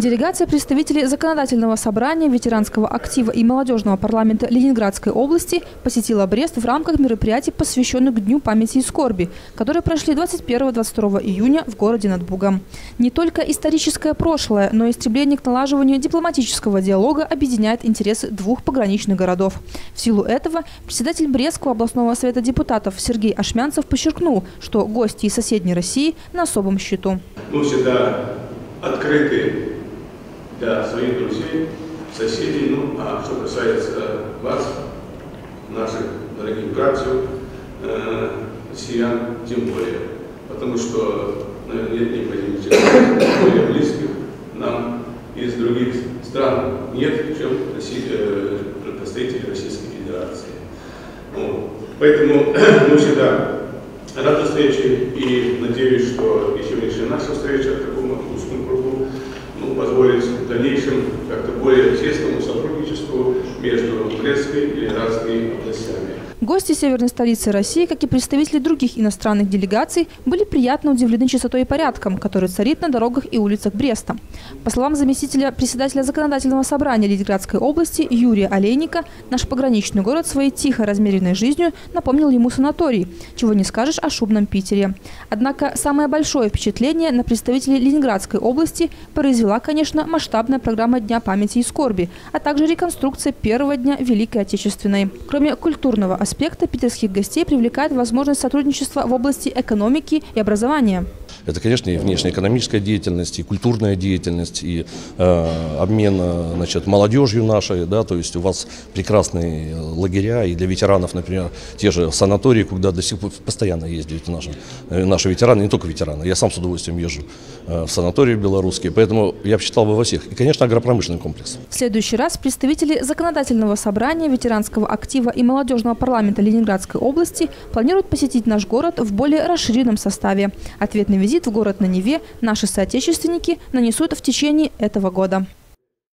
Делегация представителей Законодательного собрания, ветеранского актива и молодежного парламента Ленинградской области посетила Брест в рамках мероприятий, посвященных Дню памяти и скорби, которые прошли 21-22 июня в городе над Бугом. Не только историческое прошлое, но и стремление к налаживанию дипломатического диалога объединяет интересы двух пограничных городов. В силу этого председатель Брестского областного совета депутатов Сергей Ашмянцев подчеркнул, что гости из соседней России на особом счету. Мы всегда открыты для своих друзей, соседей. Ну, а что касается вас, наших дорогих братьев, э, россиян, тем более. Потому что наверное, нет необходимости более близких нам из других стран нет, чем э, представители Российской Федерации. Вот. Поэтому мы всегда рады встрече и надеюсь, что и сегодняшняя наша встреча таком узком кругу ну, позволит в дальнейшем как-то более тесному сотрудничеству между Брестской и Ленинградской областями. Гости северной столицы России, как и представители других иностранных делегаций, были приятно удивлены чистотой и порядком, который царит на дорогах и улицах Бреста. По словам заместителя председателя Законодательного собрания Ленинградской области Юрия Олейника, наш пограничный город своей тихо размеренной жизнью напомнил ему санаторий, чего не скажешь о шумном Питере. Однако самое большое впечатление на представителей Ленинградской области произвела, конечно, масштабная программа Дня памяти и скорби, а также реконструкция первого дня Великой Отечественной. Кроме культурного аспекта, питерских гостей привлекает возможность сотрудничества в области экономики и образования. Это, конечно, и внешнеэкономическая деятельность, и культурная деятельность, и э, обмен значит, молодежью нашей. Да, то есть у вас прекрасные лагеря, и для ветеранов, например, те же санатории, куда до сих пор постоянно ездят наши, э, наши ветераны, не только ветераны. Я сам с удовольствием езжу э, в санатории белорусские, поэтому я считал бы во всех. И, конечно, агропромышленный комплекс. В следующий раз представители Законодательного собрания, ветеранского актива и молодежного парламента Ленинградской области планируют посетить наш город в более расширенном составе. Ответный визит визит в город на Неве наши соотечественники нанесут в течение этого года.